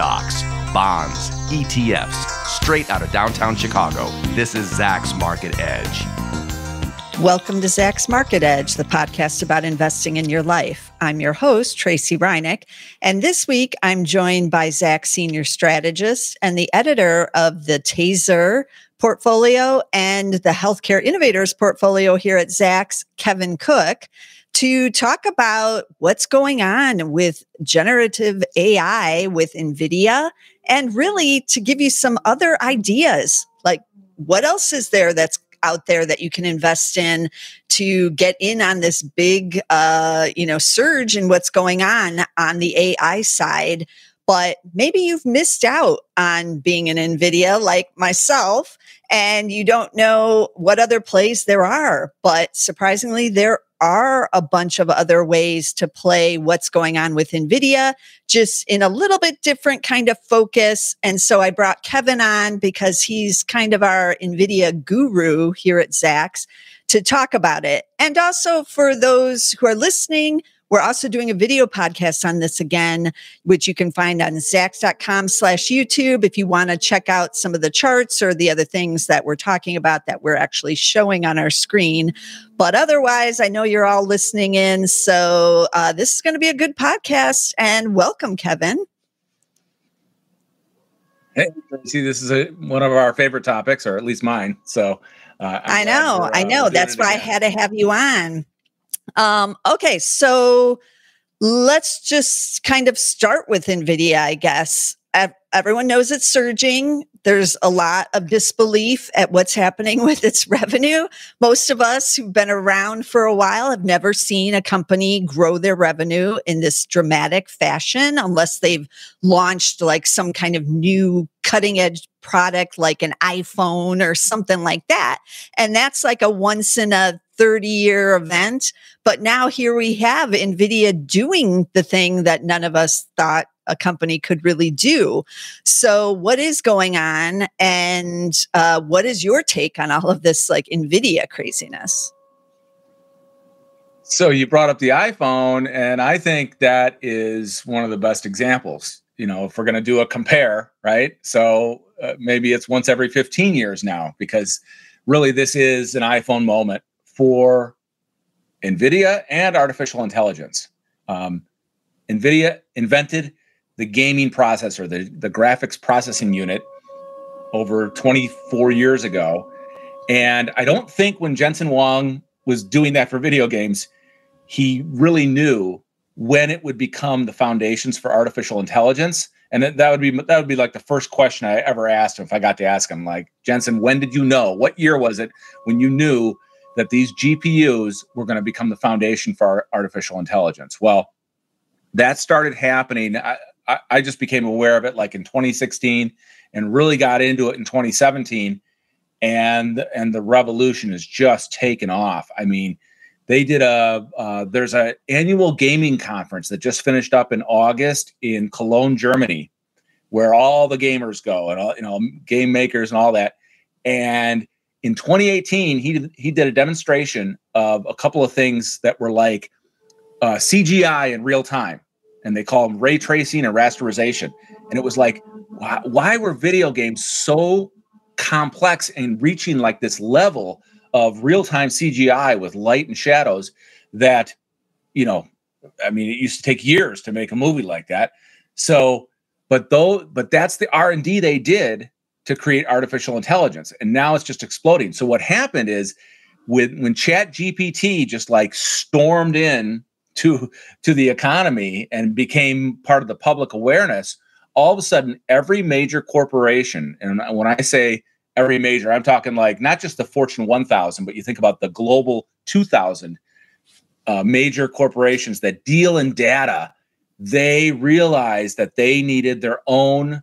stocks, bonds, ETFs, straight out of downtown Chicago. This is Zacks Market Edge. Welcome to Zacks Market Edge, the podcast about investing in your life. I'm your host, Tracy Ryniec, and this week I'm joined by Zacks Senior Strategist and the editor of the TAZR portfolio and the Healthcare Innovators portfolio here at Zacks, Kevin Cook to talk about what's going on with generative AI with NVIDIA and really to give you some other ideas like what else is there that's out there that you can invest in to get in on this big uh, you know surge in what's going on on the AI side? But maybe you've missed out on being an nvidia like myself and you don't know what other plays there are. But surprisingly there are a bunch of other ways to play what's going on with NVIDIA, just in a little bit different kind of focus. And so I brought Kevin on because he's kind of our NVIDIA guru here at Zacks to talk about it. And also for those who are listening, we're also doing a video podcast on this again, which you can find on zacks.com slash YouTube if you want to check out some of the charts or the other things that we're talking about that we're actually showing on our screen. But otherwise, I know you're all listening in. So uh, this is going to be a good podcast. And welcome, Kevin. Hey, see, this is a, one of our favorite topics, or at least mine. So uh, I know, I know. That's why I had to have you on. Um, okay, so let's just kind of start with NVIDIA, I guess. Everyone knows it's surging. There's a lot of disbelief at what's happening with its revenue. Most of us who've been around for a while have never seen a company grow their revenue in this dramatic fashion unless they've launched like some kind of new cutting edge product like an iPhone or something like that. And that's like a once in a 30 year event. But now here we have NVIDIA doing the thing that none of us thought a company could really do. So, what is going on? And uh, what is your take on all of this like NVIDIA craziness? So, you brought up the iPhone, and I think that is one of the best examples. You know, if we're going to do a compare, right? So, uh, maybe it's once every 15 years now, because really this is an iPhone moment for NVIDIA and artificial intelligence. Um, NVIDIA invented the gaming processor, the, the graphics processing unit, over 24 years ago. And I don't think when Jensen Huang was doing that for video games, he really knew when it would become the foundations for artificial intelligence. And that, that would be that would be like the first question I ever asked him if I got to ask him, like, Jensen, when did you know? What year was it when you knew that these GPUs were going to become the foundation for our artificial intelligence. Well, that started happening. I, I, just became aware of it like in 2016 and really got into it in 2017. And and the revolution has just taken off. I mean, they did a uh, there's an annual gaming conference that just finished up in August in Cologne, Germany, where all the gamers go and all you know game makers and all that. And in 2018, he he did a demonstration of a couple of things that were like uh, CGI in real time, and they call them ray tracing and rasterization. And it was like, why, why were video games so complex and reaching like this level of real time CGI with light and shadows that, you know, I mean, it used to take years to make a movie like that. So, but though, but that's the R and D they did to create artificial intelligence and now it's just exploding so what happened is with when chat gpt just like stormed in to to the economy and became part of the public awareness all of a sudden every major corporation and when i say every major i'm talking like not just the fortune 1000 but you think about the global 2000 uh, major corporations that deal in data they realized that they needed their own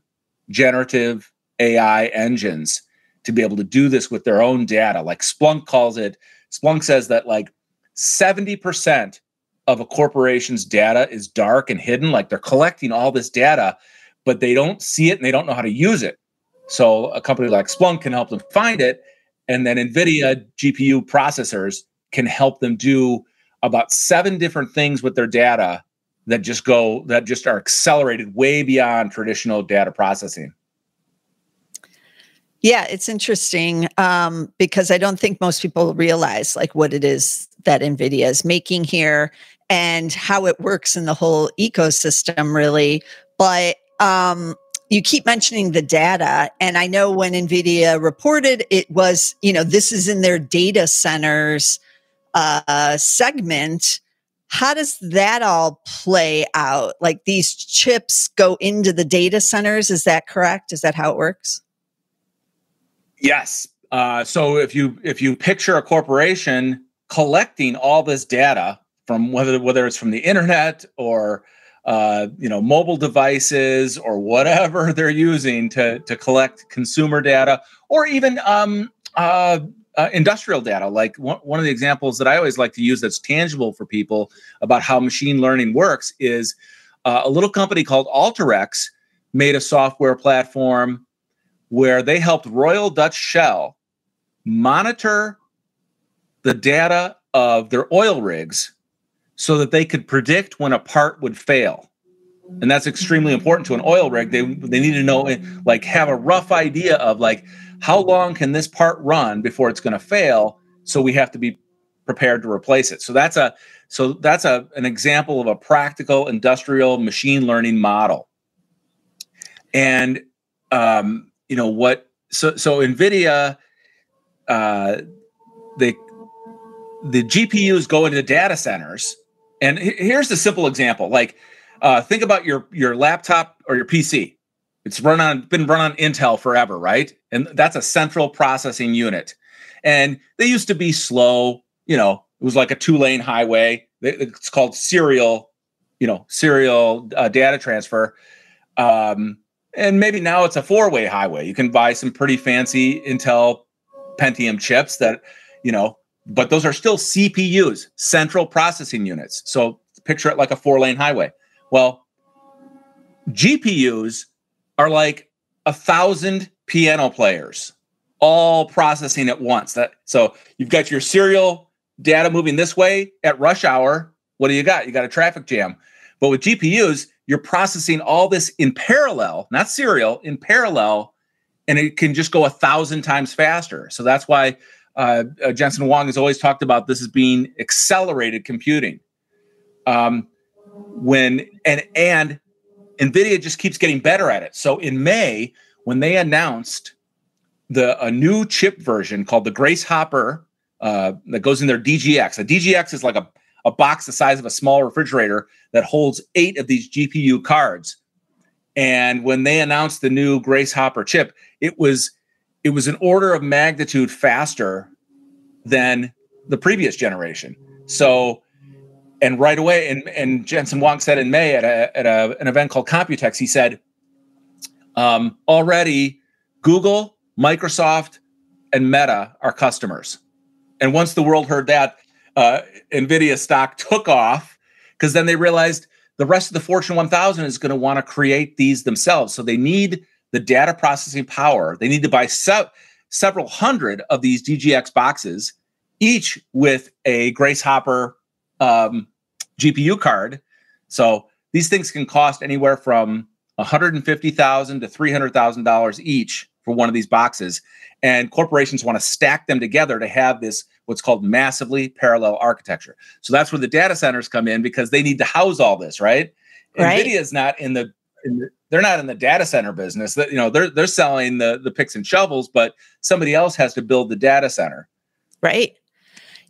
generative AI engines to be able to do this with their own data. Like Splunk calls it, Splunk says that like 70% of a corporation's data is dark and hidden. Like they're collecting all this data, but they don't see it and they don't know how to use it. So a company like Splunk can help them find it. And then NVIDIA GPU processors can help them do about seven different things with their data that just go that just are accelerated way beyond traditional data processing. Yeah, it's interesting um, because I don't think most people realize like what it is that NVIDIA is making here and how it works in the whole ecosystem, really. But um, you keep mentioning the data, and I know when NVIDIA reported, it was you know this is in their data centers uh, segment. How does that all play out? Like these chips go into the data centers? Is that correct? Is that how it works? Yes. Uh, so if you if you picture a corporation collecting all this data from whether whether it's from the internet or uh, you know mobile devices or whatever they're using to to collect consumer data or even um, uh, uh, industrial data. Like one, one of the examples that I always like to use that's tangible for people about how machine learning works is uh, a little company called Alteryx made a software platform where they helped Royal Dutch Shell monitor the data of their oil rigs so that they could predict when a part would fail. And that's extremely important to an oil rig. They they need to know like have a rough idea of like how long can this part run before it's going to fail so we have to be prepared to replace it. So that's a so that's a an example of a practical industrial machine learning model. And um, you know what so so nvidia uh the the gpus go into data centers and here's the simple example like uh think about your your laptop or your pc it's run on been run on intel forever right? And that's a central processing unit. And they used to be slow you know it was like a two lane highway it's called serial you know serial uh, data transfer. Um and maybe now it's a four-way highway. You can buy some pretty fancy Intel Pentium chips that, you know, but those are still CPUs, central processing units. So picture it like a four-lane highway. Well, GPUs are like a thousand piano players all processing at once. That so you've got your serial data moving this way at rush hour. What do you got? You got a traffic jam. But with GPUs, you're processing all this in parallel, not serial, in parallel, and it can just go a thousand times faster. So that's why uh, uh, Jensen Huang has always talked about this as being accelerated computing. Um, when and and NVIDIA just keeps getting better at it. So in May, when they announced the a new chip version called the Grace Hopper uh, that goes in their DGX. A DGX is like a a box the size of a small refrigerator that holds eight of these GPU cards. And when they announced the new Grace Hopper chip, it was it was an order of magnitude faster than the previous generation. So, and right away, and, and Jensen Huang said in May at, a, at a, an event called Computex, he said, um, already Google, Microsoft, and Meta are customers. And once the world heard that, uh, Nvidia stock took off because then they realized the rest of the Fortune 1000 is going to want to create these themselves. So they need the data processing power. They need to buy se- several hundred of these DGX boxes, each with a Grace Hopper um, GPU card. So these things can cost anywhere from $150,000 to $300,000 each for one of these boxes. And corporations want to stack them together to have this what's called massively parallel architecture. So that's where the data centers come in because they need to house all this, right? right. Nvidia is not in the, in the they're not in the data center business. That you know they're they're selling the the picks and shovels, but somebody else has to build the data center. Right.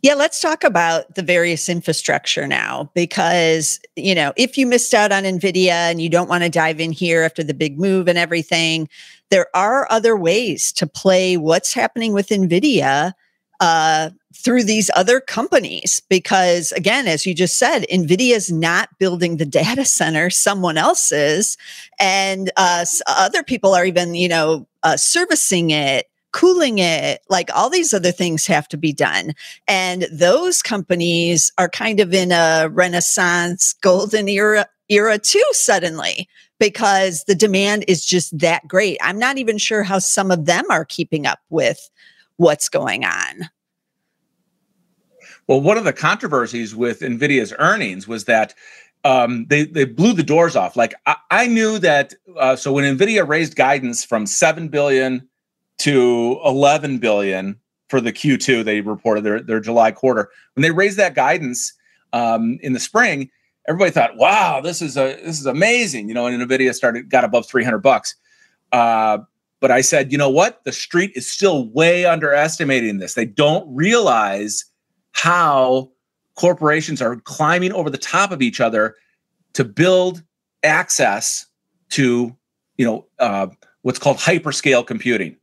Yeah, let's talk about the various infrastructure now because, you know, if you missed out on NVIDIA and you don't want to dive in here after the big move and everything, there are other ways to play what's happening with NVIDIA uh, through these other companies because again as you just said nvidia is not building the data center someone else is and uh, other people are even you know uh, servicing it cooling it like all these other things have to be done. And those companies are kind of in a renaissance golden era era too suddenly because the demand is just that great. I'm not even sure how some of them are keeping up with what's going on well, one of the controversies with NVIDIA's earnings was that um, they they blew the doors off. Like I, I knew that. Uh, so when Nvidia raised guidance from seven billion to eleven billion for the Q2, they reported their their July quarter. When they raised that guidance um, in the spring, everybody thought, "Wow, this is a this is amazing," you know. And Nvidia started got above three hundred bucks. Uh, but I said, you know what? The street is still way underestimating this. They don't realize how corporations are climbing over the top of each other to build access to, you know, uh, what's called hyperscale computing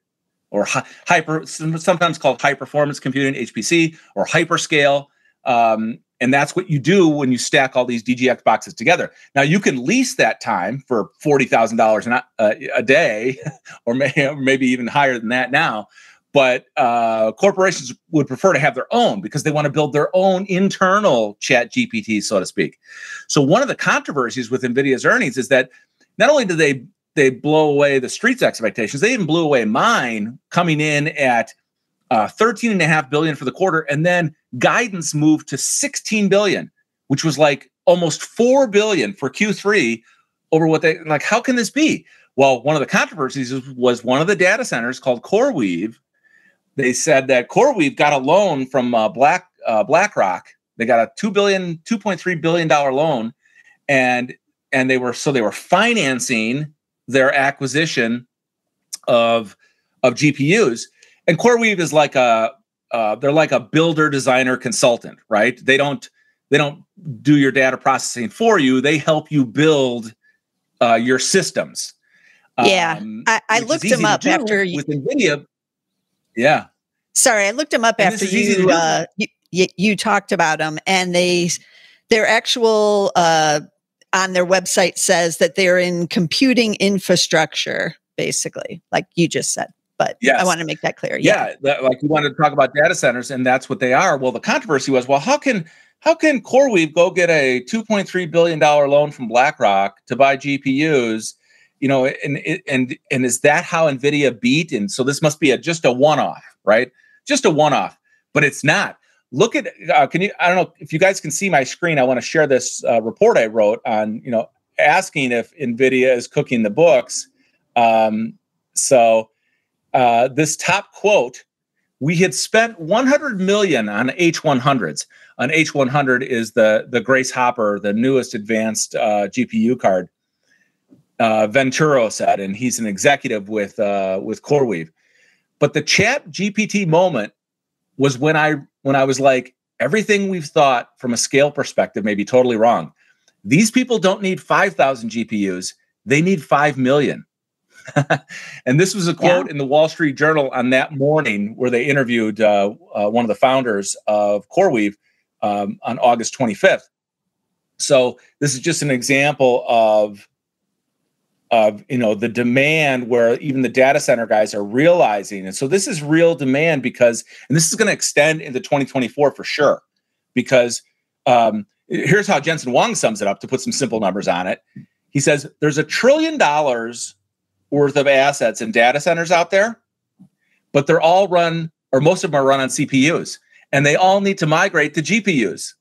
or hi- hyper, sometimes called high performance computing, HPC, or hyperscale. Um, and that's what you do when you stack all these DGX boxes together. Now you can lease that time for forty thousand dollars a day, or maybe even higher than that now. But uh, corporations would prefer to have their own because they want to build their own internal Chat GPT, so to speak. So one of the controversies with NVIDIA's earnings is that not only do they they blow away the street's expectations, they even blew away mine, coming in at uh, 13 and a half billion for the quarter and then guidance moved to 16 billion which was like almost 4 billion for q3 over what they like how can this be well one of the controversies was one of the data centers called CoreWeave they said that CoreWeave got a loan from uh, black uh, blackrock they got a 2 billion 2.3 billion dollar loan and and they were so they were financing their acquisition of of gpus and CoreWeave is like a uh, they're like a builder designer consultant, right? They don't they don't do your data processing for you. They help you build uh, your systems. Yeah, um, I, I looked them up after you, with NVIDIA. Yeah, sorry, I looked them up and after you, uh, you, you talked about them, and they their actual uh, on their website says that they're in computing infrastructure, basically, like you just said. But yes. I want to make that clear. Yeah, yeah that, like you wanted to talk about data centers, and that's what they are. Well, the controversy was, well, how can how can CoreWeave go get a 2.3 billion dollar loan from BlackRock to buy GPUs? You know, and and and is that how Nvidia beat? And so this must be a just a one off, right? Just a one off, but it's not. Look at uh, can you? I don't know if you guys can see my screen. I want to share this uh, report I wrote on you know asking if Nvidia is cooking the books. Um, so uh, this top quote we had spent 100 million on h100s an h100 is the the grace hopper the newest advanced uh, gpu card uh, venturo said and he's an executive with uh, with coreweave but the chat gpt moment was when i when i was like everything we've thought from a scale perspective may be totally wrong these people don't need 5000 gpus they need 5 million and this was a quote yeah. in the Wall Street Journal on that morning where they interviewed uh, uh, one of the founders of CoreWeave um, on August 25th. So this is just an example of of you know the demand where even the data center guys are realizing and so this is real demand because and this is going to extend into 2024 for sure because um, here's how jensen huang sums it up to put some simple numbers on it he says there's a trillion dollars worth of assets and data centers out there, but they're all run, or most of them are run on CPUs, and they all need to migrate to GPUs.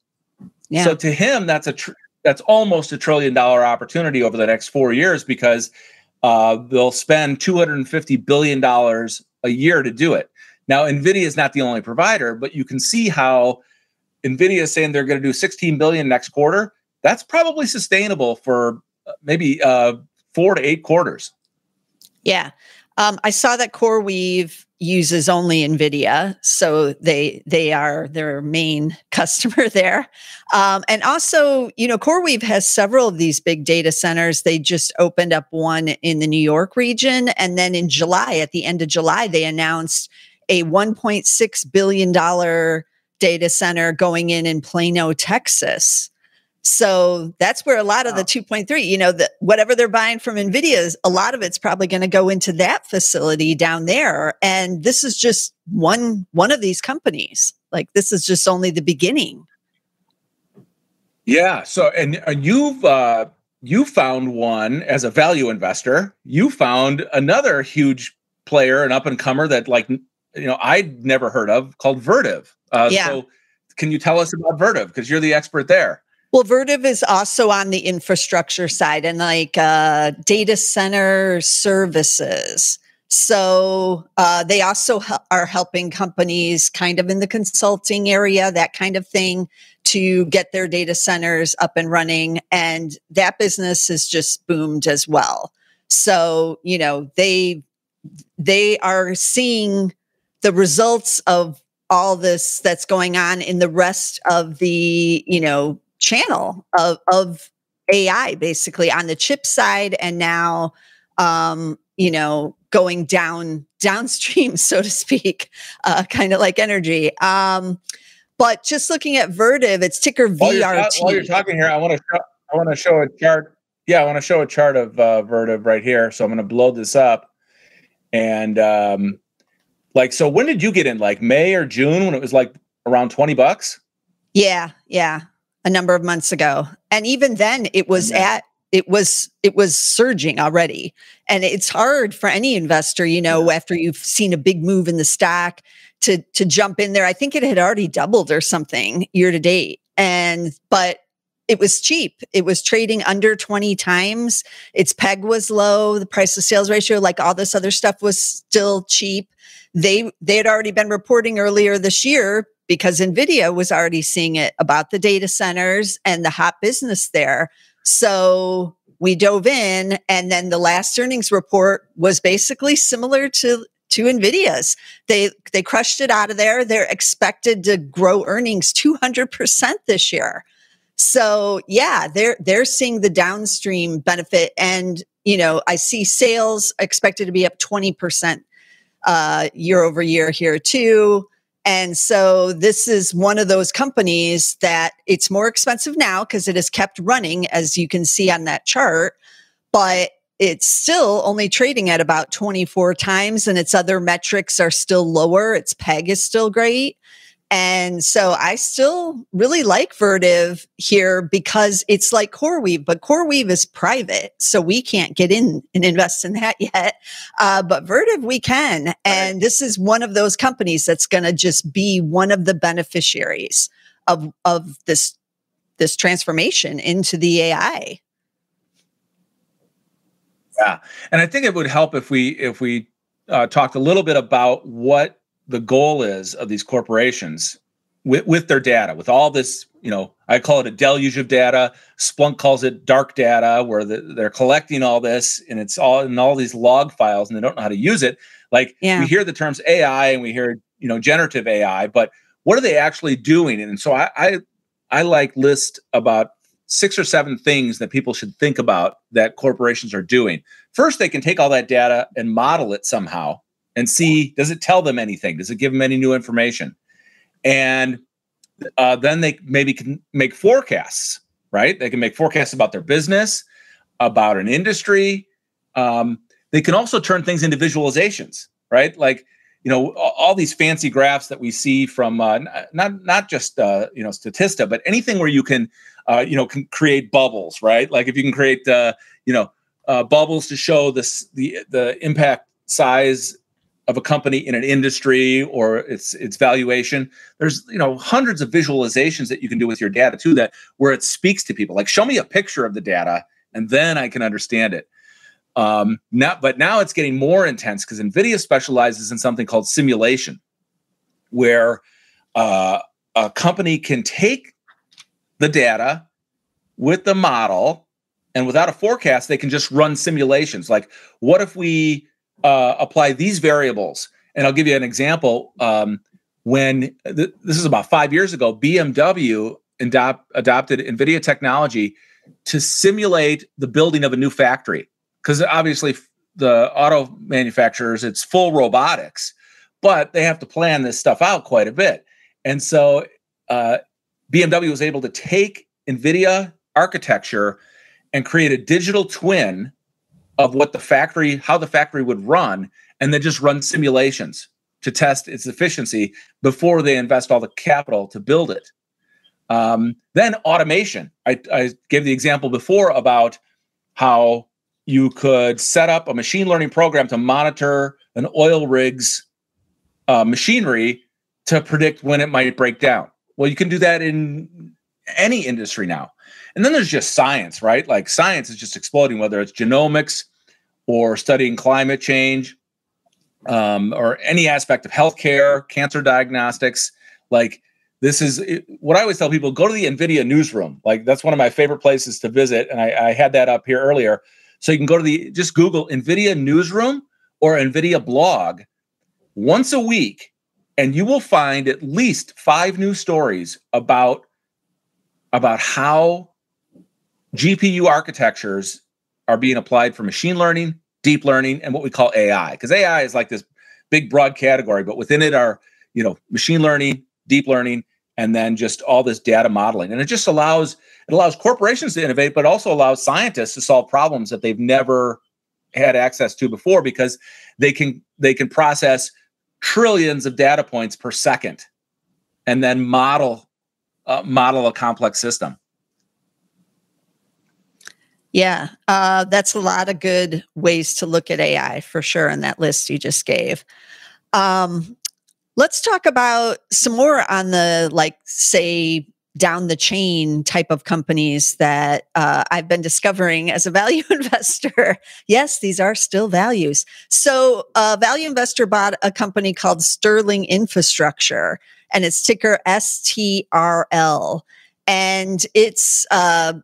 Yeah. So to him, that's a tr- that's almost a trillion dollar opportunity over the next four years because uh, they'll spend 250 billion dollars a year to do it. Now, Nvidia is not the only provider, but you can see how Nvidia is saying they're going to do 16 billion next quarter. That's probably sustainable for uh, maybe uh, four to eight quarters. Yeah. Um, I saw that CoreWeave uses only NVIDIA, so they they are their main customer there. Um, and also, you know, CoreWeave has several of these big data centers. They just opened up one in the New York region, and then in July, at the end of July, they announced a 1.6 billion dollar data center going in in Plano, Texas. So that's where a lot of the 2.3, you know, the, whatever they're buying from NVIDIA, is, a lot of it's probably going to go into that facility down there. And this is just one, one of these companies. Like this is just only the beginning. Yeah. So, and, and you've, uh, you found one as a value investor. You found another huge player, an up and comer that like, you know, I'd never heard of called Vertiv. Uh, yeah. So can you tell us about Vertiv? Because you're the expert there. Well, Vertiv is also on the infrastructure side and like uh, data center services. So uh, they also are helping companies kind of in the consulting area, that kind of thing, to get their data centers up and running. And that business has just boomed as well. So, you know, they they are seeing the results of all this that's going on in the rest of the, you know, channel of, of AI basically on the chip side and now um, you know, going down downstream, so to speak, uh, kind of like energy. Um, but just looking at Vertiv, it's ticker VRT. While you're, while you're talking here, I want to show, I want to show a chart. Yeah, I want to show a chart of uh, Vertiv right here. So I'm going to blow this up, and um, like, so when did you get in? Like May or June when it was like around twenty bucks? Yeah, yeah, a number of months ago, and even then it was mm-hmm. at it was it was surging already. And it's hard for any investor you know after you've seen a big move in the stock to to jump in there. I think it had already doubled or something year to date. And but it was cheap. It was trading under 20 times. Its peg was low. The price to sales ratio like all this other stuff was still cheap. They they had already been reporting earlier this year because nvidia was already seeing it about the data centers and the hot business there so we dove in, and then the last earnings report was basically similar to to Nvidia's. They they crushed it out of there. They're expected to grow earnings 200% this year. So, yeah, they're they're seeing the downstream benefit and, you know, I see sales expected to be up 20% uh, year over year here too. And so this is one of those companies that it's more expensive now because it has kept running, as you can see on that chart, but it's still only trading at about 24 times and its other metrics are still lower. Its PEG is still great. And so I still really like Vertiv here because it's like CoreWeave, but CoreWeave is private. So we can't get in and invest in that yet. Uh, but Vertiv, we can. And this is one of those companies that's going to just be one of the beneficiaries of, of this, this transformation into the AI. Yeah. And I think it would help if we, if we uh, talked a little bit about what the goal is of these corporations with, with their data, with all this, you know, I call it a deluge of data. Splunk calls it dark data, where the, they're collecting all this and it's all in all these log files and they don't know how to use it. Like yeah. we hear the terms AI and we hear, you know, generative AI, but what are they actually doing? And so I, I, I like list about six or seven things that people should think about that corporations are doing. First, they can take all that data and model it somehow and see does it tell them anything? Does it give them any new information? And uh, then they maybe can make forecasts, right? They can make forecasts about their business, about an industry. Um, they can also turn things into visualizations, right? Like you know all these fancy graphs that we see from uh, not not just uh, you know Statista, but anything where you can uh, you know can create bubbles, right? Like if you can create uh, you know uh, bubbles to show this the the impact size of a company in an industry or its its valuation there's you know hundreds of visualizations that you can do with your data too that where it speaks to people. Like show me a picture of the data and then i can understand it. Um now but now it's getting more intense because nvidia specializes in something called simulation where uh, a company can take the data with the model and without a forecast they can just run simulations. Like what if we uh, apply these variables. And I'll give you an example. Um, when th- this is about five years ago, BMW adop- adopted NVIDIA technology to simulate the building of a new factory. Because obviously, the auto manufacturers, it's full robotics, but they have to plan this stuff out quite a bit. And so uh, BMW was able to take NVIDIA architecture and create a digital twin of what the factory, how the factory would run, and then just run simulations to test its efficiency before they invest all the capital to build it. Um, then automation. I, I gave the example before about how you could set up a machine learning program to monitor an oil rig's uh, machinery to predict when it might break down. Well, you can do that in any industry now. And then there's just science, right? Like science is just exploding, whether it's genomics or studying climate change um, or any aspect of healthcare, cancer diagnostics. Like this is what I always tell people go to the NVIDIA newsroom. Like that's one of my favorite places to visit. And I, I had that up here earlier. So you can go to the, just Google NVIDIA newsroom or NVIDIA blog once a week, and you will find at least five new stories about, about how GPU architectures are being applied for machine learning, deep learning, and what we call AI. Because AI is like this big broad category, but within it are, you know, machine learning, deep learning, and then just all this data modeling. And it just allows it allows corporations to innovate, but also allows scientists to solve problems that they've never had access to before because they can they can process trillions of data points per second and then model uh, model a complex system yeah, uh, that's a lot of good ways to look at AI for sure in that list you just gave. Um, let's talk about some more on the, like, say, down the chain type of companies that uh, I've been discovering as a value investor. yes, these are still values. So, a uh, value investor bought a company called Sterling Infrastructure, and it's ticker STRL. And it's uh,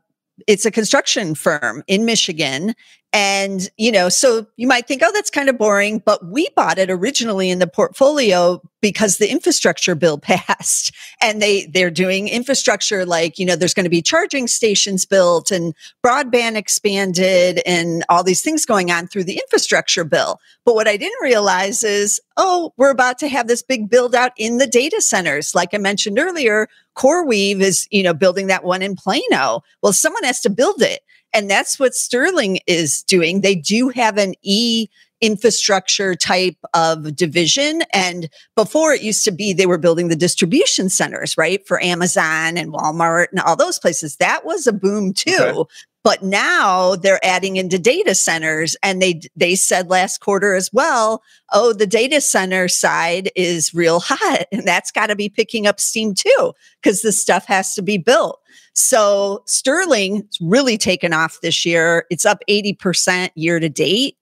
it's a construction firm in Michigan. And, you know, so you might think, oh, that's kind of boring, but we bought it originally in the portfolio because the infrastructure bill passed and they, they're doing infrastructure like, you know, there's going to be charging stations built and broadband expanded and all these things going on through the infrastructure bill. But what I didn't realize is, oh, we're about to have this big build out in the data centers. Like I mentioned earlier, CoreWeave is, you know, building that one in Plano. Well, someone has to build it. And that's what Sterling is doing. They do have an e infrastructure type of division. And before it used to be they were building the distribution centers, right? For Amazon and Walmart and all those places. That was a boom too. Okay. But now they're adding into data centers and they they said last quarter as well, oh, the data center side is real hot and that's got to be picking up steam too because the stuff has to be built. So Sterling's really taken off this year. It's up 80% year to date.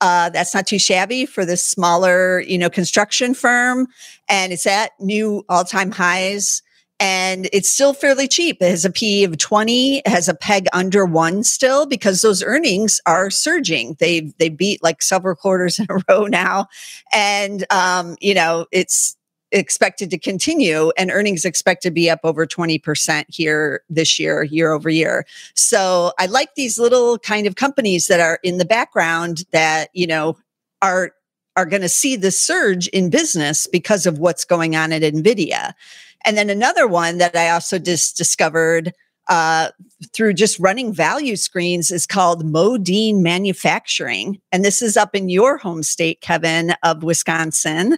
Uh, that's not too shabby for this smaller, you know, construction firm. And it's at new all-time highs. And it's still fairly cheap. It has a PE of 20, it has a peg under one still because those earnings are surging. They they beat like several quarters in a row now. And um, you know, it's expected to continue and earnings expect to be up over 20% here this year year over year. So i like these little kind of companies that are in the background that you know are are going to see the surge in business because of what's going on at nvidia. And then another one that i also just discovered uh, through just running value screens is called Modine Manufacturing. And this is up in your home state, Kevin, of Wisconsin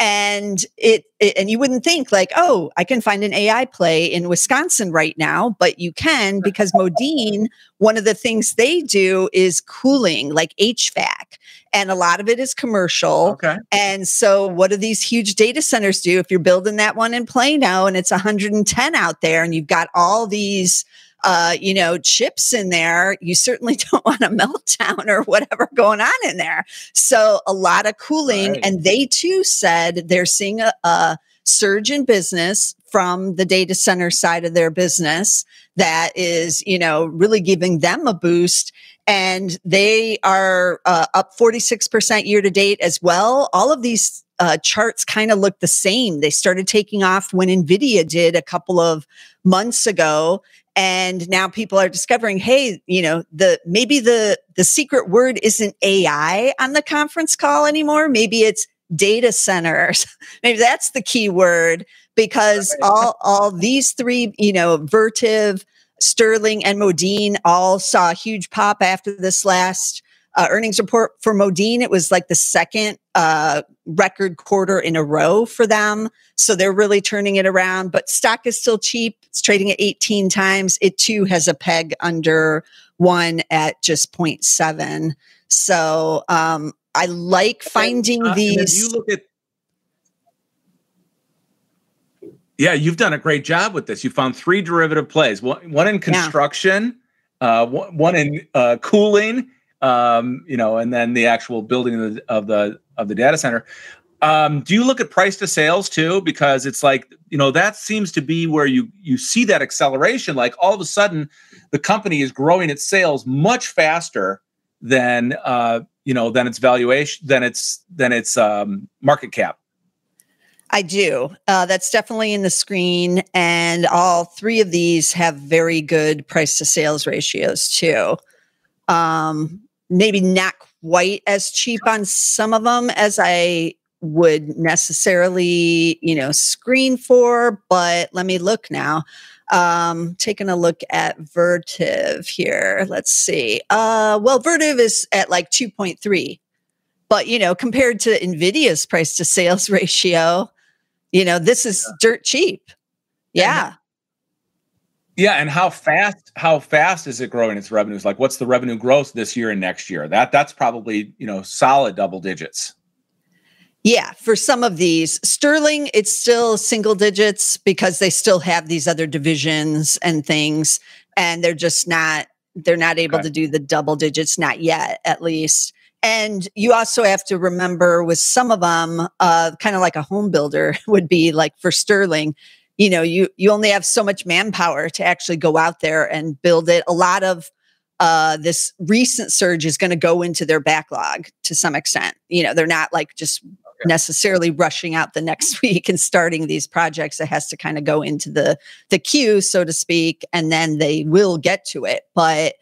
and it, it, and you wouldn't think like oh i can find an ai play in wisconsin right now but you can because modine one of the things they do is cooling like hvac and a lot of it is commercial okay. and so what do these huge data centers do? If you're building that one in plano and it's 110 out there and you've got all these uh, you know, chips in there, you certainly don't want a meltdown or whatever going on in there. So a lot of cooling. Right. And they too said they're seeing a, a surge in business from the data center side of their business that is, you know, really giving them a boost. And they are uh, up 46% year to date as well. All of these uh, charts kind of look the same. They started taking off when NVIDIA did a couple of months ago and now people are discovering hey you know the maybe the the secret word isn't ai on the conference call anymore. Maybe it's data centers. Maybe that's the key word because all all these three you know vertiv sterling and modine all saw a huge pop after this last uh, earnings report for Modine. It was like the second uh, record quarter in a row for them. So they're really turning it around, but stock is still cheap. It's trading at 18 times. It too has a peg under one at just 0.7. So um, I like finding uh, these. you look at Yeah, you've done a great job with this. You found three derivative plays: one, one in construction, yeah. uh, one, one, in uh, cooling, um, you know, and then the actual building of the of the, of the data center. Um, do you look at price to sales too? Because it's like you know that seems to be where you you see that acceleration. Like all of a sudden, the company is growing its sales much faster than uh, you know than its valuation than its than its um, market cap. I do. Uh, that's definitely in the screen, and all three of these have very good price to sales ratios too. Um, maybe not quite as cheap on some of them as I would necessarily, you know, screen for, but let me look now. Um, taking a look at Vertiv here. Let's see. Uh, well, Vertiv is at like 2.3, but you know, compared to Nvidia's price to sales ratio, you know, this is dirt cheap. Yeah. Yeah, and how fast how fast is it growing its revenues? Like what's the revenue growth this year and next year? That that's probably, you know, solid double digits. Yeah, for some of these, Sterling, it's still single digits because they still have these other divisions and things, and they're just not they're not able okay. to do the double digits, not yet, at least. And you also have to remember with some of them, uh, kind of like a home builder would be like for Sterling, you know, you you only have so much manpower to actually go out there and build it. A lot of uh, this recent surge is going to go into their backlog to some extent. You know, they're not like just necessarily rushing out the next week and starting these projects. It has to kind of go into the the queue, so to speak, and then they will get to it. But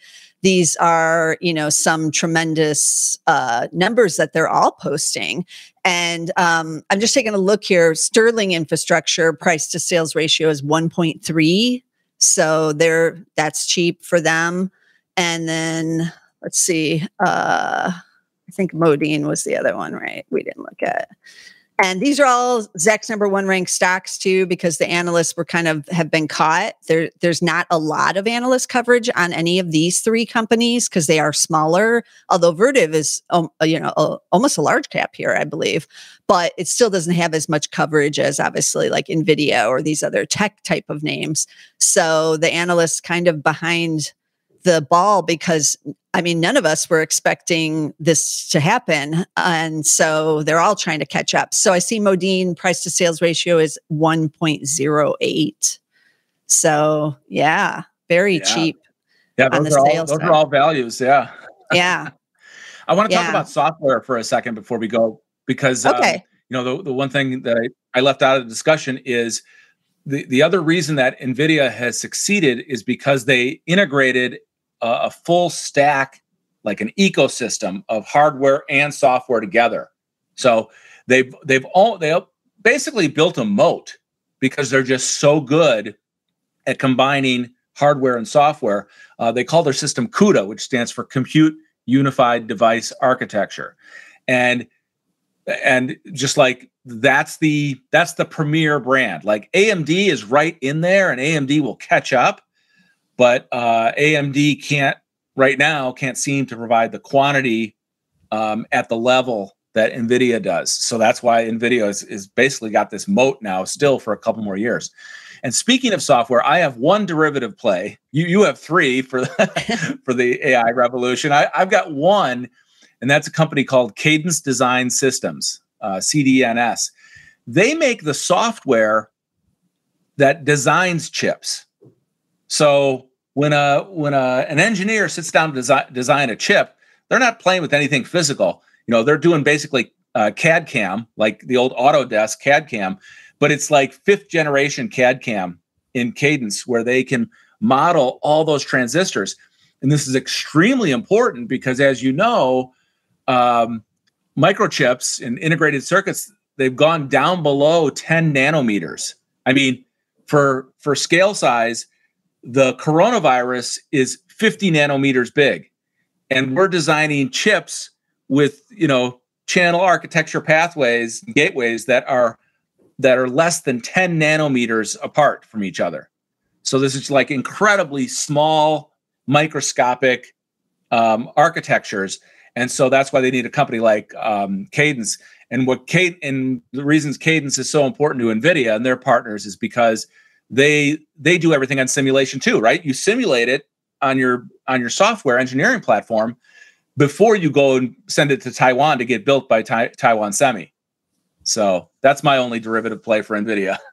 these are, you know, some tremendous uh, numbers that they're all posting. And um, I'm just taking a look here. Sterling infrastructure price to sales ratio is 1.3. So they're that's cheap for them. And then let's see. Uh, I think Modine was the other one, right? We didn't look at. And these are all Zacks number one ranked stocks too, because the analysts were kind of have been caught. There, there's not a lot of analyst coverage on any of these three companies because they are smaller. Although Vertiv is, um, you know, a, almost a large cap here, I believe, but it still doesn't have as much coverage as obviously like Nvidia or these other tech type of names. So the analysts kind of behind the ball because I mean, none of us were expecting this to happen. And so they're all trying to catch up. So I see Modine price to sales ratio is 1.08. So yeah, very yeah. cheap. Yeah, those, are all, those are all values. Yeah. Yeah. I want to yeah. talk about software for a second before we go, because um, okay. Um, you know the, the one thing that I, I left out of the discussion is the, the other reason that NVIDIA has succeeded is because they integrated a, a full stack, like an ecosystem of hardware and software together. So they've they've all they basically built a moat because they're just so good at combining hardware and software. Uh, they call their system CUDA, which stands for Compute Unified Device Architecture, and and just like that's the that's the premier brand. Like AMD is right in there, and AMD will catch up but uh, AMD can't right now can't seem to provide the quantity um, at the level that Nvidia does. So that's why Nvidia is, is basically got this moat now, still for a couple more years. And speaking of software, I have one derivative play. You you have three for the, for the AI revolution. I, I've got one, and that's a company called Cadence Design Systems, uh, CDNS. They make the software that designs chips. So when a when a, an engineer sits down to design, design a chip, they're not playing with anything physical. You know, they're doing basically uh, CAD CAM, like the old Autodesk CAD CAM, but it's like fifth generation CAD CAM in Cadence, where they can model all those transistors. And this is extremely important because, as you know, um, microchips and integrated circuits they've gone down below 10 nanometers. I mean, for for scale size, the coronavirus is 50 nanometers big. And we're designing chips with you know channel architecture pathways gateways that are that are less than 10 nanometers apart from each other. So this is like incredibly small microscopic um, architectures. And so that's why they need a company like um, cadence. And what Kate and the reasons Cadence is so important to NVIDIA and their partners is because they they do everything on simulation too, right? You simulate it on your on your software engineering platform before you go and send it to Taiwan to get built by tai- Taiwan Semi. So that's my only derivative play for NVIDIA.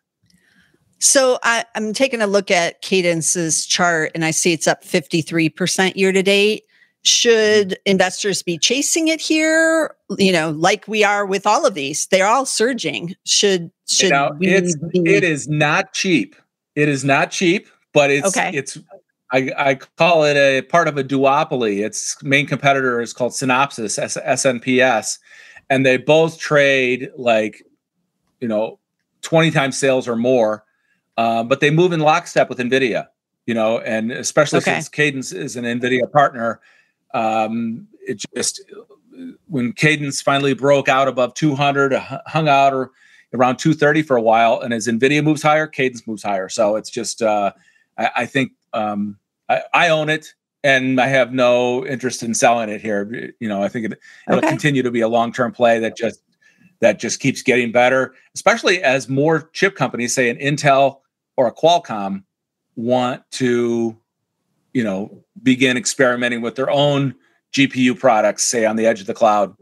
So I, am taking a look at Cadence's chart and I see it's up 53% year to date. Should investors be chasing it here? You know, like we are with all of these, they're all surging. Should should you know, it's be- it is not cheap. It is not cheap, but it's okay. it's I, I call it a part of a duopoly. Its main competitor is called Synopsys, S- SNPS, and they both trade like you know 20 times sales or more um, but they move in lockstep with nvidia you know and especially okay. since cadence is an nvidia partner um, it just when cadence finally broke out above 200 hung out or around 230 for a while and as nvidia moves higher cadence moves higher so it's just uh, I, I, think um, I, I, own it and i have no interest in selling it here you know i think it, will okay. continue to be a long-term play that just that just keeps getting better especially as more chip companies say an intel or a Qualcomm want to, you know, begin experimenting with their own GPU products, say on the edge of the cloud.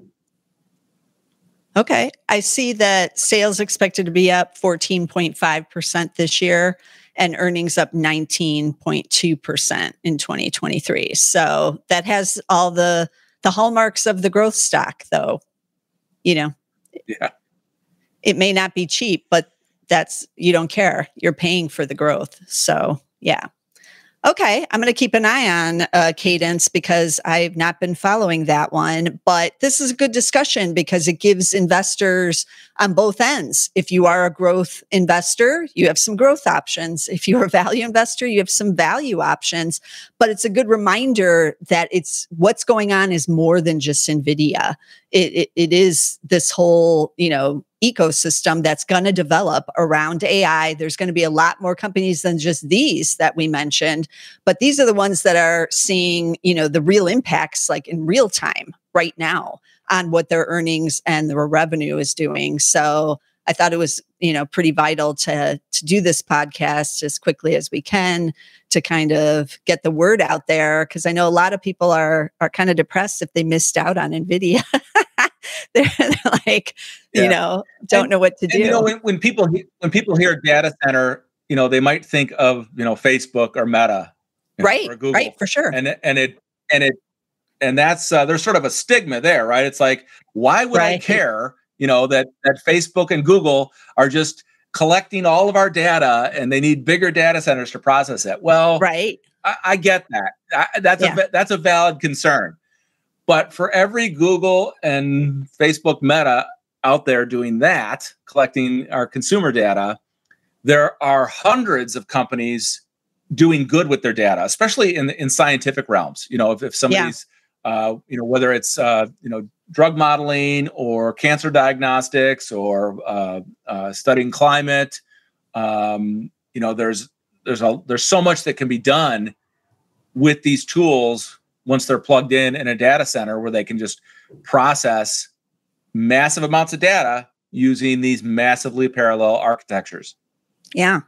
Okay. I see that sales expected to be up 14.5% this year and earnings up 19.2% in 2023. So that has all the the hallmarks of the growth stock though. You know. Yeah. It may not be cheap, but that's you don't care. You're paying for the growth. So, yeah. Okay, I'm going to keep an eye on uh, Cadence because I've not been following that one. But this is a good discussion because it gives investors on both ends. If you are a growth investor, you have some growth options. If you're a value investor, you have some value options. But it's a good reminder that it's what's going on is more than just NVIDIA. It, it, it is this whole, you know, ecosystem that's going to develop around AI. There's going to be a lot more companies than just these that we mentioned, but these are the ones that are seeing, you know, the real impacts like in real time right now on what their earnings and their revenue is doing. So I thought it was, you know, pretty vital to to do this podcast as quickly as we can to kind of get the word out there because I know a lot of people are are kind of depressed if they missed out on Nvidia. they're, they're, like, yeah. you know, don't and, know what to do. you know, when, when people when people hear data center, you know, they might think of you know Facebook or Meta, right? Know, or Google, right, for sure. And and it and it and that's uh, there's sort of a stigma there, right? It's like, why would right. I care? You know that that Facebook and Google are just collecting all of our data, and they need bigger data centers to process it. Well, right. I, I get that. I, that's yeah. a that's a valid concern. But for every Google and Facebook Meta out there doing that, collecting our consumer data, there are hundreds of companies doing good with their data, especially in in scientific realms. You know, if, if somebody's, yeah. uh, you know, whether it's uh, you know drug modeling or cancer diagnostics or uh, uh, studying climate, um, you know, there's there's a there's so much that can be done with these tools once they're plugged in in a data center where they can just process massive amounts of data using these massively parallel architectures. Yeah.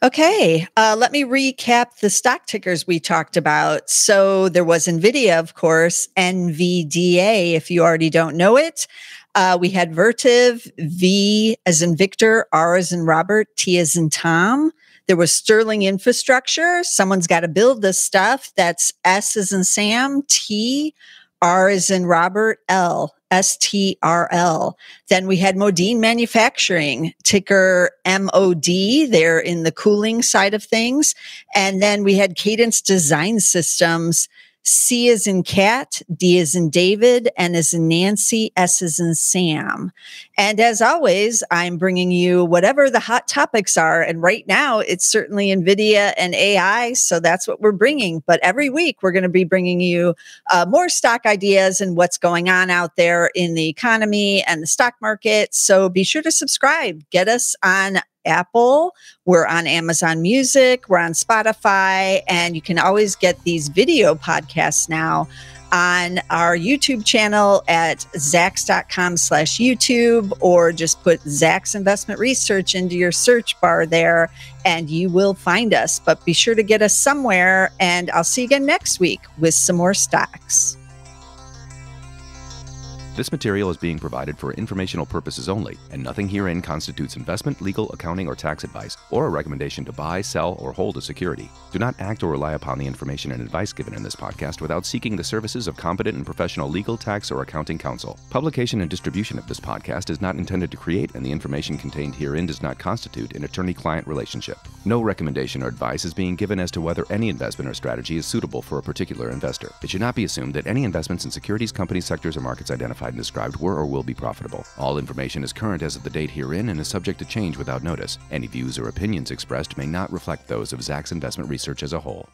Okay, uh, let me recap the stock tickers we talked about. So there was NVIDIA, of course, NVDA, if you already don't know it. Uh, we had Vertiv, V as in Victor, R as in Robert, T as in Tom. There was Sterling infrastructure. Someone's got to build this stuff. That's S as in Sam, T, R is in Robert, L, S T R L. Then we had Modine Manufacturing, ticker MOD. They're in the cooling side of things. And then we had Cadence Design Systems, C is in cat, D is in David, N is in Nancy, S is in Sam. And as always, I'm bringing you whatever the hot topics are. And right now, it's certainly NVIDIA and AI. So that's what we're bringing. But every week, we're going to be bringing you uh, more stock ideas and what's going on out there in the economy and the stock market. So be sure to subscribe. Get us on Apple, we're on Amazon Music, we're on Spotify, and you can always get these video podcasts now on our YouTube channel at zacks.com slash YouTube, or just put Zacks Investment Research into your search bar there and you will find us. But be sure to get us somewhere, and I'll see you again next week with some more stocks. This material is being provided for informational purposes only, and nothing herein constitutes investment, legal, accounting, or tax advice, or a recommendation to buy, sell, or hold a security. Do not act or rely upon the information and advice given in this podcast without seeking the services of competent and professional legal, tax, or accounting counsel. Publication and distribution of this podcast is not intended to create, and the information contained herein does not constitute an attorney client relationship. No recommendation or advice is being given as to whether any investment or strategy is suitable for a particular investor. It should not be assumed that any investments in securities, companies, sectors, or markets identified described were or will be profitable. All information is current as of the date herein and is subject to change without notice. Any views or opinions expressed may not reflect those of Zacks Investment Research as a whole.